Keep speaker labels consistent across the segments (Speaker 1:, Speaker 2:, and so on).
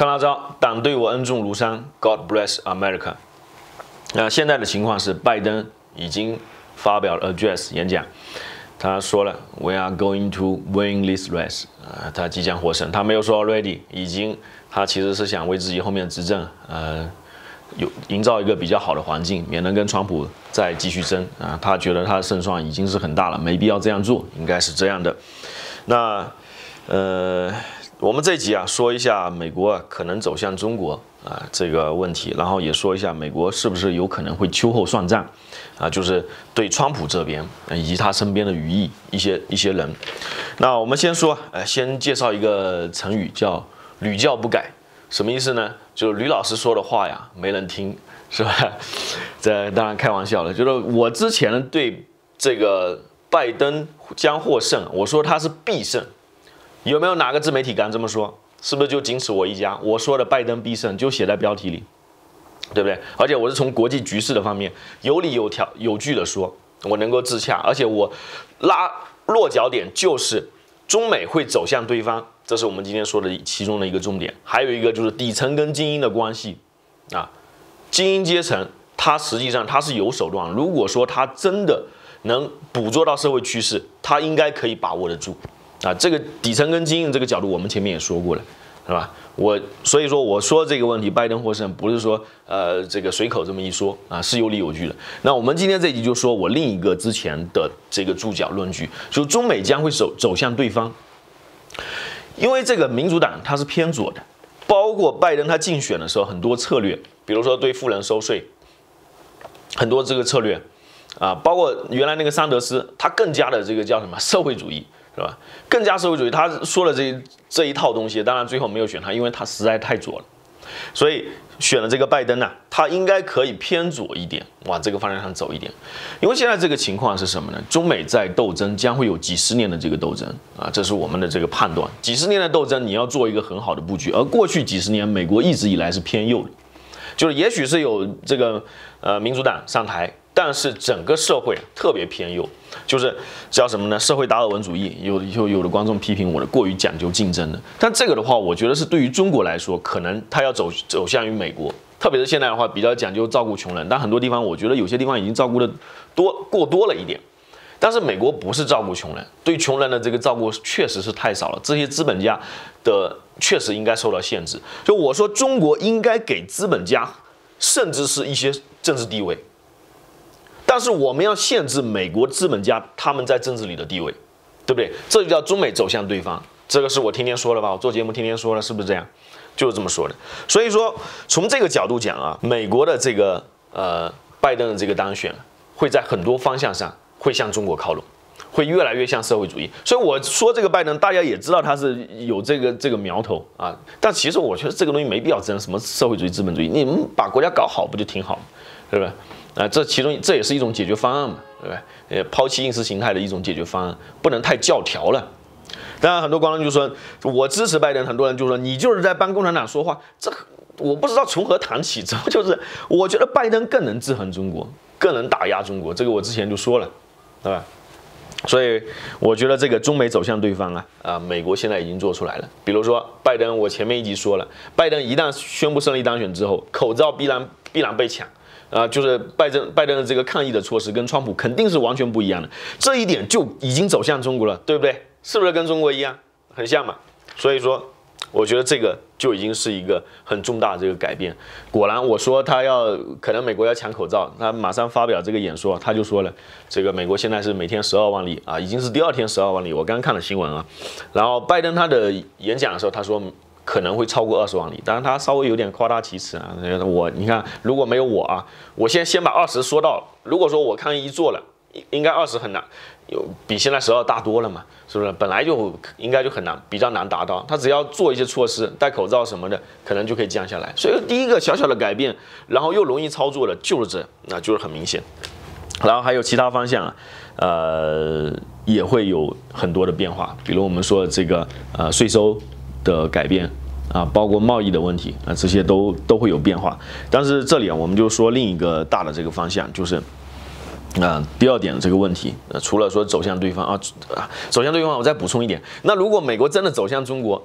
Speaker 1: 看拉招，党对我恩重如山，God bless America。那现在的情况是，拜登已经发表了 address 演讲，他说了，We are going to win this race。啊，他即将获胜。他没有说 already，已经，他其实是想为自己后面执政，呃，有营造一个比较好的环境，免得跟川普再继续争啊。他觉得他的胜算已经是很大了，没必要这样做，应该是这样的。那，呃。我们这集啊，说一下美国啊可能走向中国啊这个问题，然后也说一下美国是不是有可能会秋后算账，啊，就是对川普这边以及他身边的羽翼一些一些人。那我们先说，呃，先介绍一个成语叫“屡教不改”，什么意思呢？就是吕老师说的话呀，没人听，是吧？这当然开玩笑了。就是我之前对这个拜登将获胜，我说他是必胜。有没有哪个自媒体敢这么说？是不是就仅此我一家？我说的拜登必胜就写在标题里，对不对？而且我是从国际局势的方面有理有条有据的说，我能够自洽，而且我拉落脚点就是中美会走向对方，这是我们今天说的其中的一个重点。还有一个就是底层跟精英的关系啊，精英阶层他实际上他是有手段，如果说他真的能捕捉到社会趋势，他应该可以把握得住。啊，这个底层跟经营这个角度，我们前面也说过了，是吧？我所以说我说这个问题，拜登获胜不是说呃这个随口这么一说啊，是有理有据的。那我们今天这集就说我另一个之前的这个注脚论据，就中美将会走走向对方，因为这个民主党它是偏左的，包括拜登他竞选的时候很多策略，比如说对富人收税，很多这个策略啊，包括原来那个桑德斯，他更加的这个叫什么社会主义。是吧？更加社会主义，他说了这这一套东西，当然最后没有选他，因为他实在太左了，所以选了这个拜登呢，他应该可以偏左一点，往这个方向上走一点。因为现在这个情况是什么呢？中美在斗争，将会有几十年的这个斗争啊，这是我们的这个判断。几十年的斗争，你要做一个很好的布局。而过去几十年，美国一直以来是偏右的，就是也许是有这个呃民主党上台。但是整个社会特别偏右，就是叫什么呢？社会达尔文主义。有有有的观众批评我的过于讲究竞争的，但这个的话，我觉得是对于中国来说，可能他要走走向于美国，特别是现在的话，比较讲究照顾穷人。但很多地方，我觉得有些地方已经照顾的多过多了一点。但是美国不是照顾穷人，对穷人的这个照顾确实是太少了。这些资本家的确实应该受到限制。就我说，中国应该给资本家，甚至是一些政治地位。但是我们要限制美国资本家他们在政治里的地位，对不对？这就叫中美走向对方。这个是我天天说的吧？我做节目天天说的，是不是这样？就是这么说的。所以说，从这个角度讲啊，美国的这个呃拜登的这个当选，会在很多方向上会向中国靠拢，会越来越像社会主义。所以我说这个拜登，大家也知道他是有这个这个苗头啊。但其实我觉得这个东西没必要争什么社会主义、资本主义，你们把国家搞好不就挺好，对不是？啊，这其中这也是一种解决方案嘛，对不对？呃，抛弃意识形态的一种解决方案，不能太教条了。当然，很多观众就说，我支持拜登，很多人就说你就是在帮共产党说话，这我不知道从何谈起。怎么就是？我觉得拜登更能制衡中国，更能打压中国，这个我之前就说了，对吧？所以我觉得这个中美走向对方啊，啊，美国现在已经做出来了。比如说拜登，我前面一集说了，拜登一旦宣布胜利当选之后，口罩必然必然被抢。啊，就是拜登拜登的这个抗议的措施跟川普肯定是完全不一样的，这一点就已经走向中国了，对不对？是不是跟中国一样，很像嘛？所以说，我觉得这个就已经是一个很重大的这个改变。果然，我说他要可能美国要抢口罩，他马上发表这个演说，他就说了，这个美国现在是每天十二万例啊，已经是第二天十二万例。我刚刚看了新闻啊，然后拜登他的演讲的时候，他说。可能会超过二十万里，当然他稍微有点夸大其词啊。我你看，如果没有我啊，我先先把二十说到。如果说我抗议做了，应该二十很难，有比现在十二大多了嘛？是不是？本来就应该就很难，比较难达到。他只要做一些措施，戴口罩什么的，可能就可以降下来。所以第一个小小的改变，然后又容易操作的，就是这，那就是很明显。然后还有其他方向啊，呃，也会有很多的变化，比如我们说这个呃税收的改变。啊，包括贸易的问题啊，这些都都会有变化。但是这里啊，我们就说另一个大的这个方向，就是啊，第二点这个问题。呃，除了说走向对方啊啊，走向对方，我再补充一点。那如果美国真的走向中国，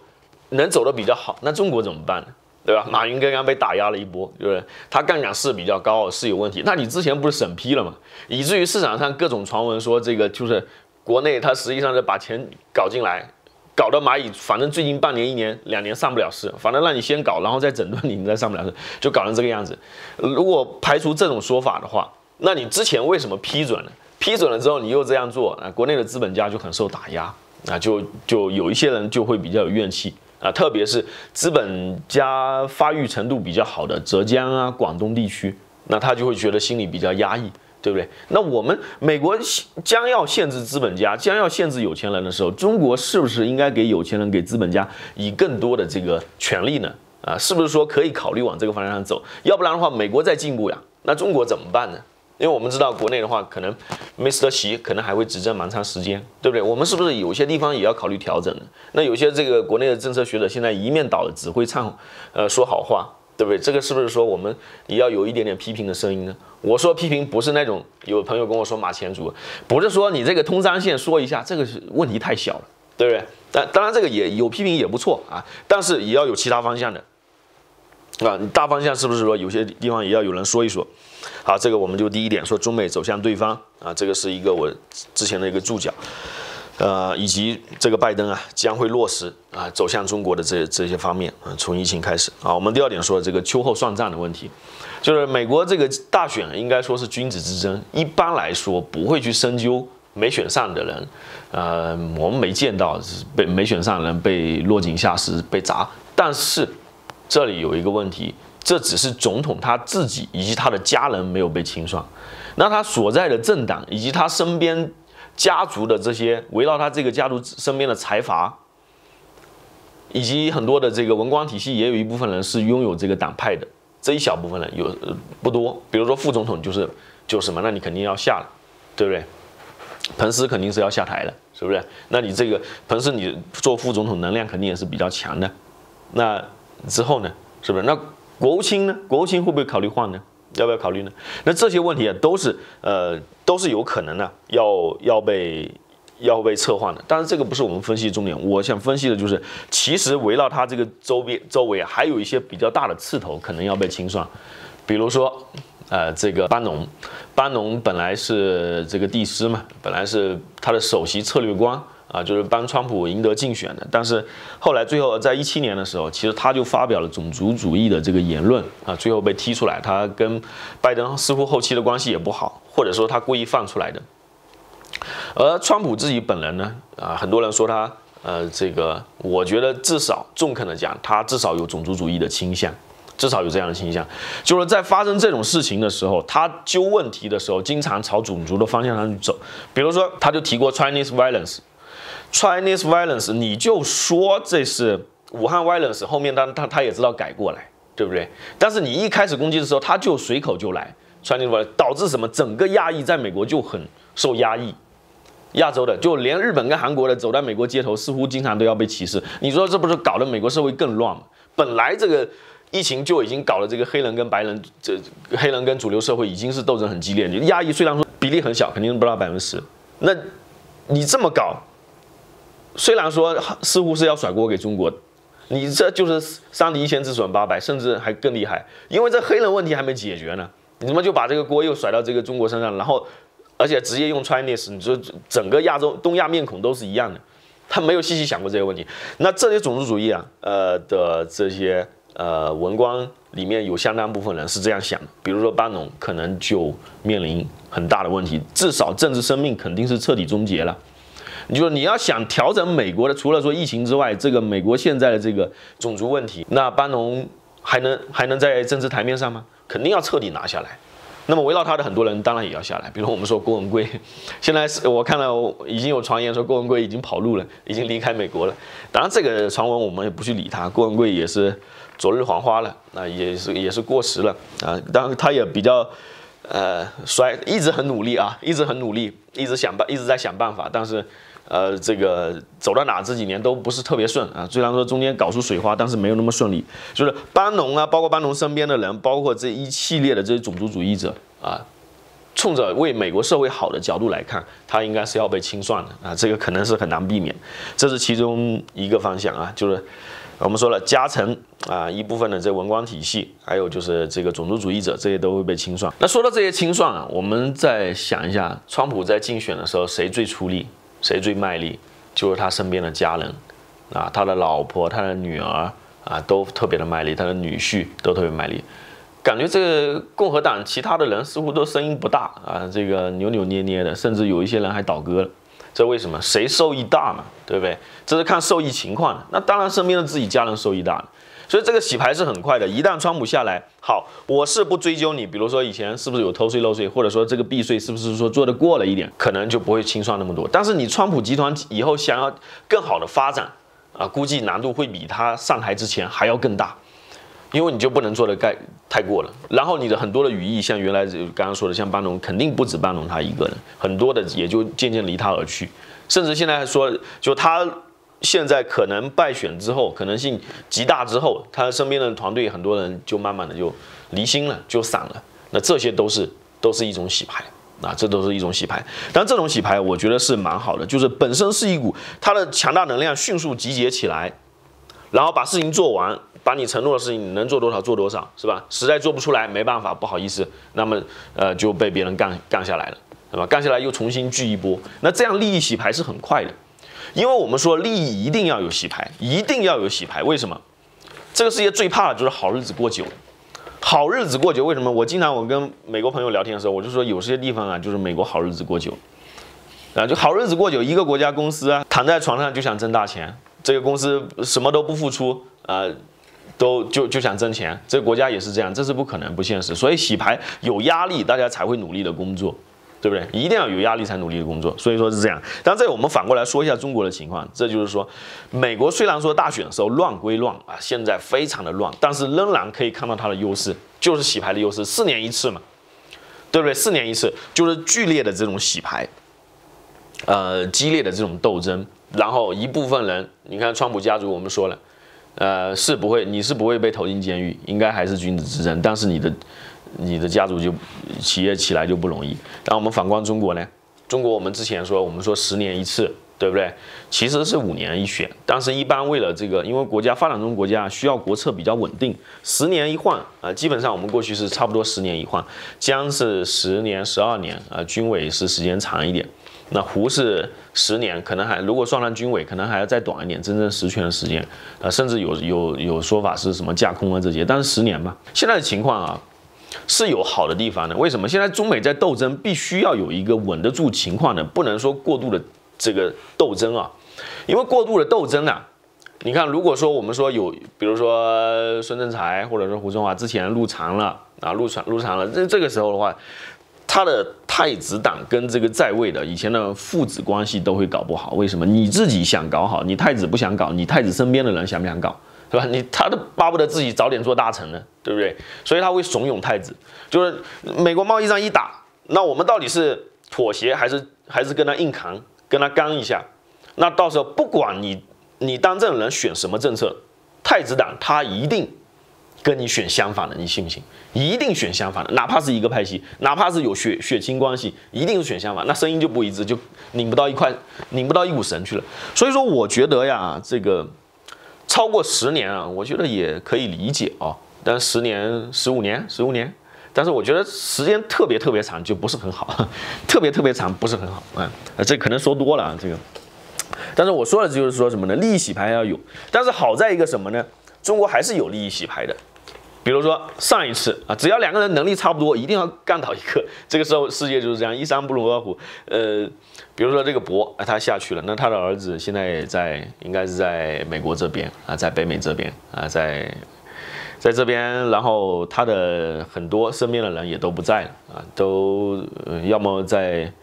Speaker 1: 能走得比较好，那中国怎么办呢？对吧？马云刚刚被打压了一波，对不对？他杠杆是比较高，是有问题。那你之前不是审批了吗？以至于市场上各种传闻说这个就是国内他实际上是把钱搞进来，搞到蚂蚁，反正最近半年、一年、两年上不了市，反正让你先搞，然后再整顿你，你再上不了市，就搞成这个样子。如果排除这种说法的话，那你之前为什么批准了？批准了之后你又这样做啊？国内的资本家就很受打压啊，就就有一些人就会比较有怨气。啊，特别是资本家发育程度比较好的浙江啊、广东地区，那他就会觉得心里比较压抑，对不对？那我们美国将要限制资本家，将要限制有钱人的时候，中国是不是应该给有钱人、给资本家以更多的这个权利呢？啊，是不是说可以考虑往这个方向上走？要不然的话，美国在进步呀，那中国怎么办呢？因为我们知道国内的话，可能 Mr. 习可能还会执政蛮长时间，对不对？我们是不是有些地方也要考虑调整呢？那有些这个国内的政策学者现在一面倒的只会唱，呃，说好话，对不对？这个是不是说我们也要有一点点批评的声音呢？我说批评不是那种有朋友跟我说马前卒，不是说你这个通商线说一下，这个是问题太小了，对不对？但当然这个也有批评也不错啊，但是也要有其他方向的。啊，你大方向是不是说有些地方也要有人说一说？好，这个我们就第一点说中美走向对方啊，这个是一个我之前的一个注脚，呃，以及这个拜登啊将会落实啊走向中国的这这些方面啊，从疫情开始啊，我们第二点说这个秋后算账的问题，就是美国这个大选应该说是君子之争，一般来说不会去深究没选上的人，呃，我们没见到被没选上的人被落井下石被砸，但是。这里有一个问题，这只是总统他自己以及他的家人没有被清算，那他所在的政党以及他身边家族的这些围绕他这个家族身边的财阀，以及很多的这个文官体系，也有一部分人是拥有这个党派的，这一小部分人有不多，比如说副总统就是就是什么，那你肯定要下了，对不对？彭斯肯定是要下台的，是不是？那你这个彭斯你做副总统能量肯定也是比较强的，那。之后呢，是不是？那国务卿呢？国务卿会不会考虑换呢？要不要考虑呢？那这些问题啊，都是呃，都是有可能的，要要被要被撤换的。但是这个不是我们分析重点，我想分析的就是，其实围绕它这个周边周围，还有一些比较大的刺头可能要被清算，比如说，呃，这个班农，班农本来是这个帝师嘛，本来是他的首席策略官。啊，就是帮川普赢得竞选的，但是后来最后在一七年的时候，其实他就发表了种族主义的这个言论啊，最后被踢出来。他跟拜登似乎后期的关系也不好，或者说他故意放出来的。而川普自己本人呢，啊，很多人说他，呃，这个我觉得至少中肯的讲，他至少有种族主义的倾向，至少有这样的倾向，就是在发生这种事情的时候，他揪问题的时候，经常朝种族的方向上去走。比如说，他就提过 Chinese violence。Chinese violence，你就说这是武汉 violence，后面他他他也知道改过来，对不对？但是你一开始攻击的时候，他就随口就来 Chinese violence，导致什么？整个亚裔在美国就很受压抑，亚洲的就连日本跟韩国的走在美国街头，似乎经常都要被歧视。你说这不是搞得美国社会更乱吗？本来这个疫情就已经搞了这个黑人跟白人，这黑人跟主流社会已经是斗争很激烈。你亚裔虽然说比例很小，肯定不到百分之十，那你这么搞？虽然说似乎是要甩锅给中国，你这就是伤敌一千自损八百，甚至还更厉害，因为这黑人问题还没解决呢，你怎么就把这个锅又甩到这个中国身上？然后，而且直接用 Chinese，你说整个亚洲东亚面孔都是一样的，他没有细细想过这些问题。那这些种族主义啊，呃的这些呃文官里面有相当部分人是这样想的，比如说班农可能就面临很大的问题，至少政治生命肯定是彻底终结了。你说你要想调整美国的，除了说疫情之外，这个美国现在的这个种族问题，那班农还能还能在政治台面上吗？肯定要彻底拿下来。那么围绕他的很多人当然也要下来，比如我们说郭文贵，现在是我看到已经有传言说郭文贵已经跑路了，已经离开美国了。当然这个传闻我们也不去理他，郭文贵也是昨日黄花了，那也是也是过时了啊。当然他也比较呃衰，一直很努力啊，一直很努力，一直想办一直在想办法，但是。呃，这个走到哪这几年都不是特别顺啊。虽然说中间搞出水花，但是没有那么顺利。就是班农啊，包括班农身边的人，包括这一系列的这些种族主义者啊，冲着为美国社会好的角度来看，他应该是要被清算的啊。这个可能是很难避免，这是其中一个方向啊。就是我们说了，加成啊一部分的这文官体系，还有就是这个种族主义者，这些都会被清算。那说到这些清算啊，我们再想一下，川普在竞选的时候，谁最出力，谁最卖力？就是他身边的家人啊，他的老婆、他的女儿啊，都特别的卖力，他的女婿都特别卖力。感觉这个共和党其他的人似乎都声音不大啊，这个扭扭捏捏的，甚至有一些人还倒戈了。这为什么？谁受益大嘛？对不对？这是看受益情况的。那当然，身边的自己家人受益大。所以这个洗牌是很快的。一旦川普下来，好，我是不追究你，比如说以前是不是有偷税漏税，或者说这个避税是不是说做的过了一点，可能就不会清算那么多。但是你川普集团以后想要更好的发展啊，估计难度会比他上台之前还要更大。因为你就不能做的太太过了，然后你的很多的语义，像原来刚刚说的，像班农，肯定不止班农他一个人，很多的也就渐渐离他而去，甚至现在说，就他现在可能败选之后，可能性极大之后，他身边的团队很多人就慢慢的就离心了，就散了，那这些都是都是一种洗牌啊，这都是一种洗牌，但这种洗牌我觉得是蛮好的，就是本身是一股它的强大能量迅速集结起来，然后把事情做完。把你承诺的事情，能做多少做多少，是吧？实在做不出来，没办法，不好意思，那么呃就被别人干干下来了，对吧？干下来又重新聚一波，那这样利益洗牌是很快的，因为我们说利益一定要有洗牌，一定要有洗牌。为什么？这个世界最怕的就是好日子过久，好日子过久，为什么？我经常我跟美国朋友聊天的时候，我就说有些地方啊，就是美国好日子过久，啊，就好日子过久，一个国家公司啊，躺在床上就想挣大钱，这个公司什么都不付出，啊。都就就想挣钱，这个国家也是这样，这是不可能不现实。所以洗牌有压力，大家才会努力的工作，对不对？一定要有压力才努力的工作。所以说是这样。但这我们反过来说一下中国的情况，这就是说，美国虽然说大选的时候乱归乱啊，现在非常的乱，但是仍然可以看到它的优势，就是洗牌的优势，四年一次嘛，对不对？四年一次就是剧烈的这种洗牌，呃，激烈的这种斗争，然后一部分人，你看川普家族，我们说了。呃，是不会，你是不会被投进监狱，应该还是君子之争。但是你的，你的家族就企业起来就不容易。但我们反观中国呢？中国我们之前说，我们说十年一次，对不对？其实是五年一选，但是一般为了这个，因为国家发展中国家需要国策比较稳定，十年一换啊，基本上我们过去是差不多十年一换，将是十年、十二年啊，军委是时间长一点。那胡是十年，可能还如果算上军委，可能还要再短一点，真正实权的时间，啊，甚至有有有说法是什么架空啊这些，但是十年吧。现在的情况啊，是有好的地方的。为什么？现在中美在斗争，必须要有一个稳得住情况的，不能说过度的这个斗争啊，因为过度的斗争啊，你看，如果说我们说有，比如说孙政才或者说胡春华之前入常了啊，入常入常了，这这个时候的话。他的太子党跟这个在位的以前的父子关系都会搞不好，为什么？你自己想搞好，你太子不想搞，你太子身边的人想不想搞，对吧？你他都巴不得自己早点做大臣呢，对不对？所以他会怂恿太子，就是美国贸易战一打，那我们到底是妥协还是还是跟他硬扛，跟他刚一下？那到时候不管你你当政的人选什么政策，太子党他一定。跟你选相反的，你信不信？一定选相反的，哪怕是一个派系，哪怕是有血血亲关系，一定是选相反，那声音就不一致，就拧不到一块，拧不到一股绳去了。所以说，我觉得呀，这个超过十年啊，我觉得也可以理解啊。但十年、十五年、十五年，但是我觉得时间特别特别长就不是很好，特别特别长不是很好啊。这可能说多了啊，这个。但是我说的就是说什么呢？利益洗牌要有，但是好在一个什么呢？中国还是有利益洗牌的。比如说上一次啊，只要两个人能力差不多，一定要干倒一个。这个时候世界就是这样，一山不容二虎。呃，比如说这个博啊，他下去了，那他的儿子现在也在，应该是在美国这边啊，在北美这边啊，在在这边，然后他的很多身边的人也都不在了啊，都要么在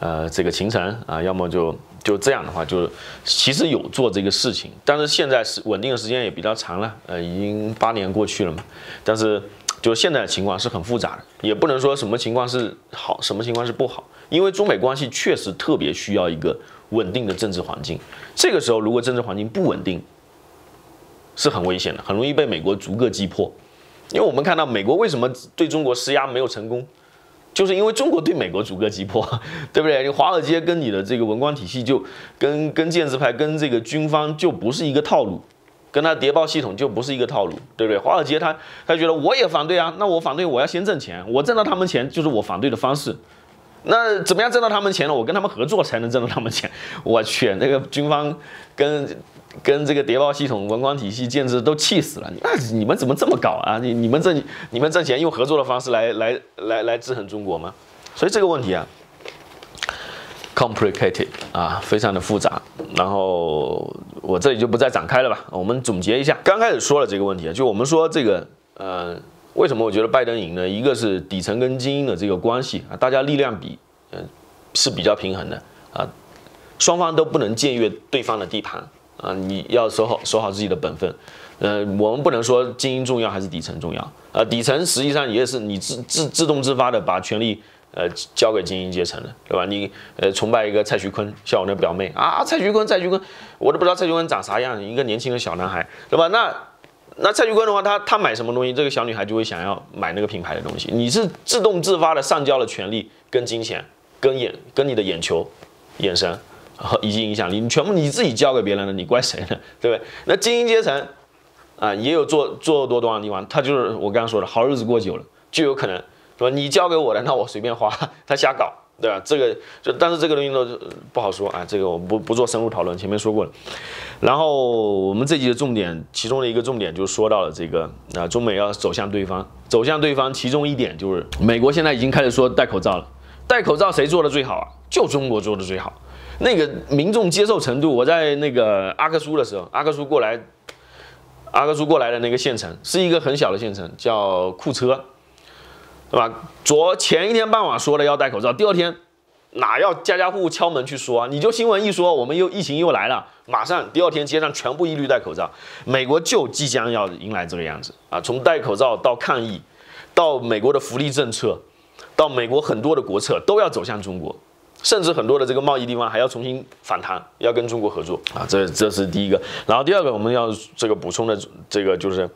Speaker 1: 呃这个秦城啊，要么就。就这样的话，就是其实有做这个事情，但是现在是稳定的时间也比较长了，呃，已经八年过去了嘛。但是就现在的情况是很复杂的，也不能说什么情况是好，什么情况是不好，因为中美关系确实特别需要一个稳定的政治环境。这个时候如果政治环境不稳定，是很危险的，很容易被美国逐个击破。因为我们看到美国为什么对中国施压没有成功？就是因为中国对美国逐个击破，对不对？你华尔街跟你的这个文官体系就跟跟建制派跟这个军方就不是一个套路，跟他谍报系统就不是一个套路，对不对？华尔街他他觉得我也反对啊，那我反对我要先挣钱，我挣到他们钱就是我反对的方式。那怎么样挣到他们钱呢？我跟他们合作才能挣到他们钱。我去，那个军方跟跟这个谍报系统、文官体系建制都气死了。那你们怎么这么搞啊？你你们挣你们挣钱用合作的方式来来来来制衡中国吗？所以这个问题啊，complicated 啊，非常的复杂。然后我这里就不再展开了吧。我们总结一下，刚开始说了这个问题，就我们说这个呃，为什么我觉得拜登赢呢？一个是底层跟精英的这个关系啊，大家力量比呃是比较平衡的啊，双方都不能僭越对方的地盘啊，你要守好守好自己的本分。呃，我们不能说精英重要还是底层重要啊，底层实际上也是你自自自动自发的把权力。呃，交给精英阶层的，对吧？你呃，崇拜一个蔡徐坤，像我那表妹啊，蔡徐坤，蔡徐坤，我都不知道蔡徐坤长啥样，一个年轻的小男孩，对吧？那那蔡徐坤的话，他他买什么东西，这个小女孩就会想要买那个品牌的东西。你是自动自发的上交了权利、跟金钱、跟眼、跟你的眼球、眼神和以及影响力，你全部你自己交给别人了，你怪谁呢？对不对？那精英阶层啊，也有做做多多的地方，他就是我刚刚说的，好日子过久了，就有可能。说你交给我的，那我随便花，他瞎搞，对吧？这个就，但是这个东西都不好说啊。这个我不不做深入讨论，前面说过了。然后我们这集的重点，其中的一个重点就说到了这个啊，中美要走向对方，走向对方，其中一点就是美国现在已经开始说戴口罩了。戴口罩谁做的最好啊？就中国做的最好。那个民众接受程度，我在那个阿克苏的时候，阿克苏过来，阿克苏过来的那个县城是一个很小的县城，叫库车。对吧？昨前一天傍晚说的要戴口罩，第二天哪要家家户户敲门去说啊？你就新闻一说，我们又疫情又来了，马上第二天街上全部一律戴口罩。美国就即将要迎来这个样子啊！从戴口罩到抗疫，到美国的福利政策，到美国很多的国策都要走向中国，甚至很多的这个贸易地方还要重新反弹，要跟中国合作啊！这这是第一个。然后第二个我们要这个补充的这个就是。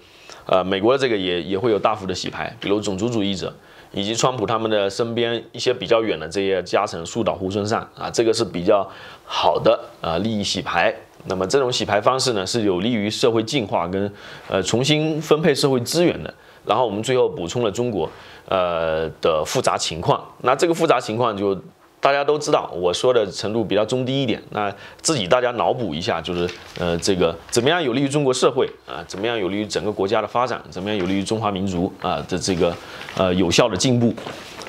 Speaker 1: 呃，美国的这个也也会有大幅的洗牌，比如种族主义者，以及川普他们的身边一些比较远的这些家臣树倒猢狲散啊，这个是比较好的啊利益洗牌。那么这种洗牌方式呢，是有利于社会进化跟呃重新分配社会资源的。然后我们最后补充了中国呃的复杂情况，那这个复杂情况就。大家都知道，我说的程度比较中低一点，那自己大家脑补一下，就是呃，这个怎么样有利于中国社会啊？怎么样有利于整个国家的发展？怎么样有利于中华民族啊的这个呃有效的进步？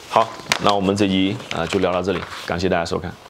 Speaker 1: 好，那我们这集啊就聊到这里，感谢大家收看。